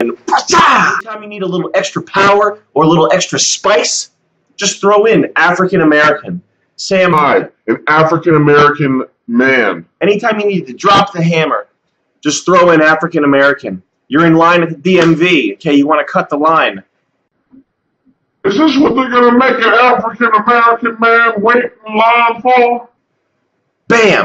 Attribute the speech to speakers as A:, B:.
A: And anytime you need a little extra power or a little extra spice, just throw in African American. Sam
B: Hyde, an African American man.
A: anytime you need to drop the hammer, just throw in African American. You're in line at the DMV. Okay, you want to cut the line.
B: Is this what they're gonna make an African American man wait in line for?
A: Bam!